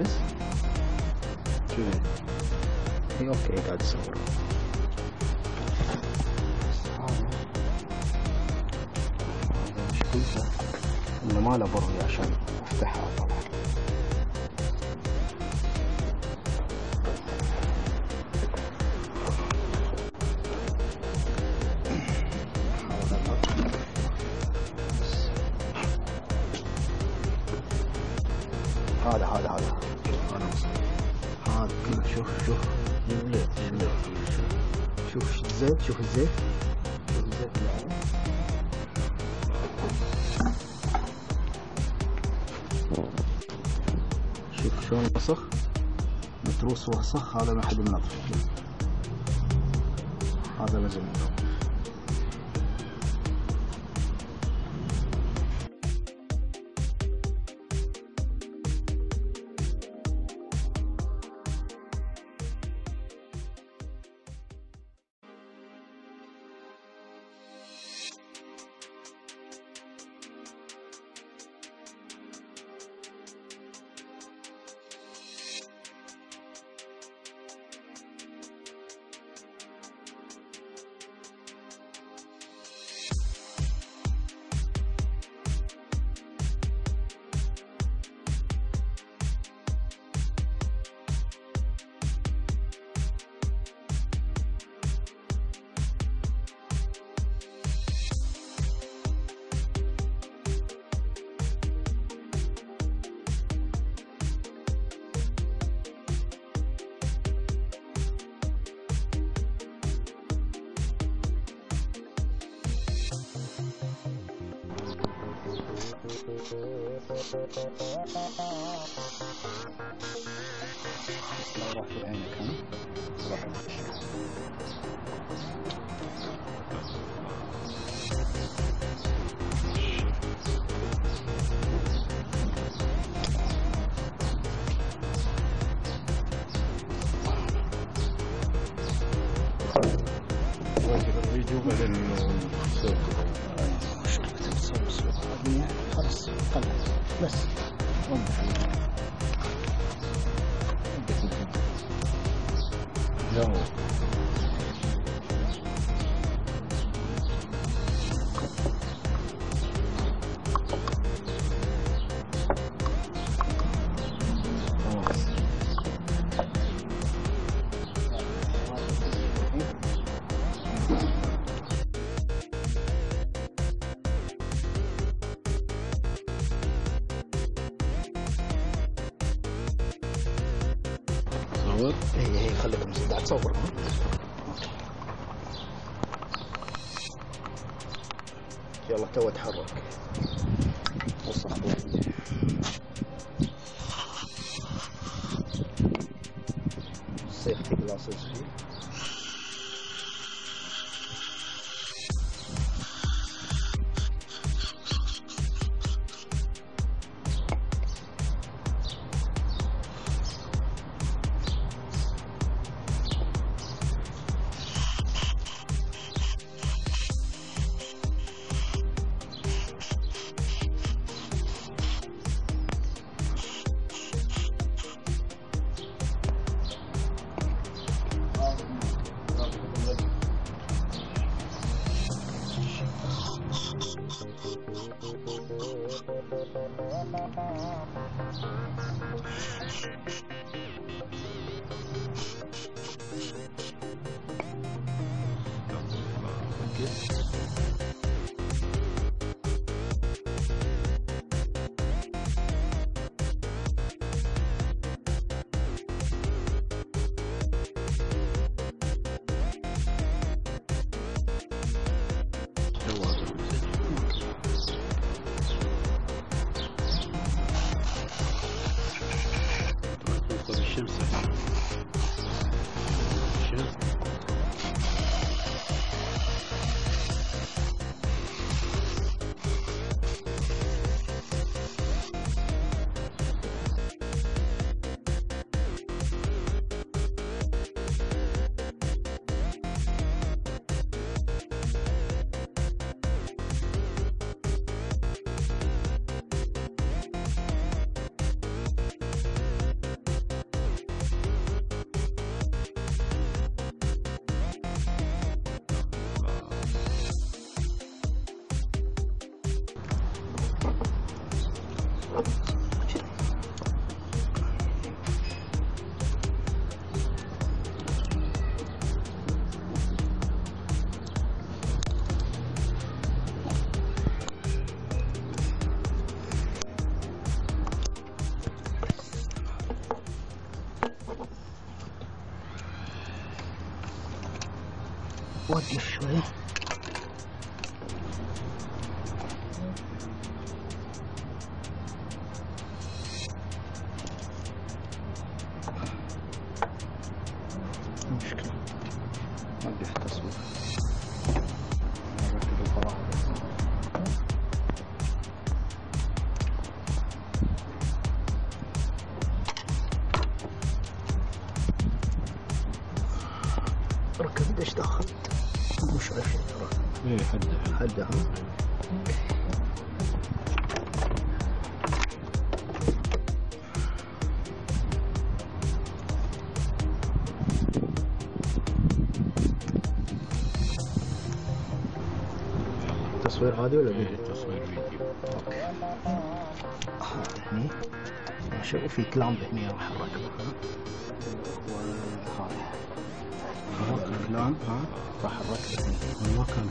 بس شنو اي أوكي قاعد مشكلته إنه ما له برغي عشان أفتحها. طبعا هذا هذا هذا. هذا شوف شوف جملة جملة شوف الزيت شوف الزيت شوف الزيت. شوف شلون وسخ متروس وسخ هذا ما حد منظف هذا لازم ينظف لو راح في عينك ها راح واجب الفيديو بعدين خلاص بس صور هي هي خليك بس قاعد تصور؟ يلا تو اتحرك. وسخ Thank you. 我必须。إيه حد حد ها تصوير عادي ولا فيديو؟ تصوير فيديو. هذا هني. شوف في كلامب هني راح اركبه ها هاي كلامب ها؟ راح اركبه هني ما كان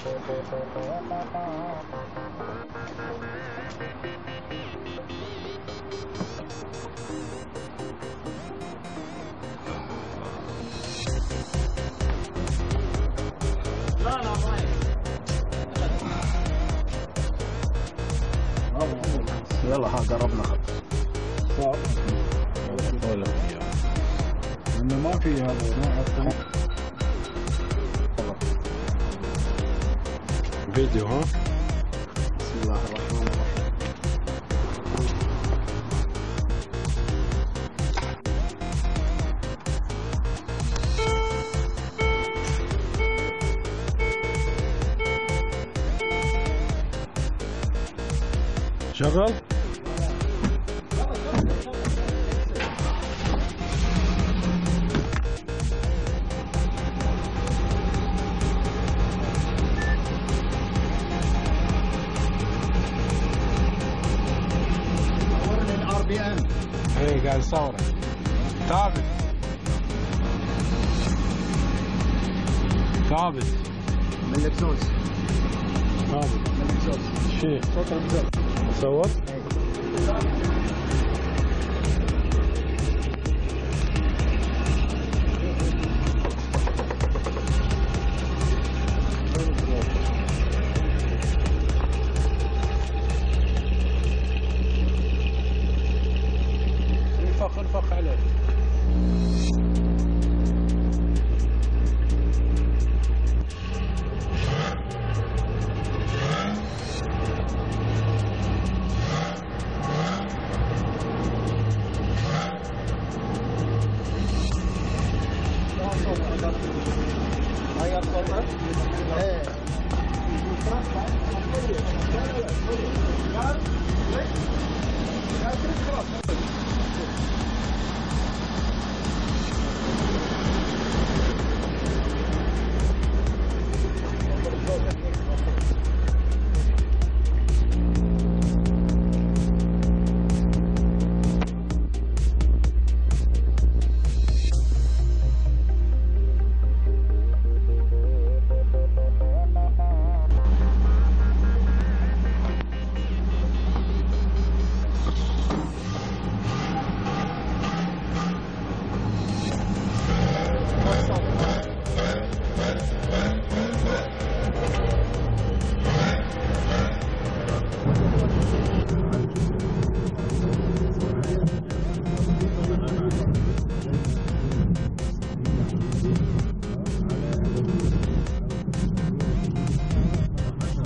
يلا ها قربنا. خلاص صار ولا فيها. انه ما في هذا ما أصلاً. فيديو ها؟ بسم الله الرحمن الرحيم. شغل essa hora. Tavis. Tavis. Millet sauce. Tavis. Millet sauce. Shit. What?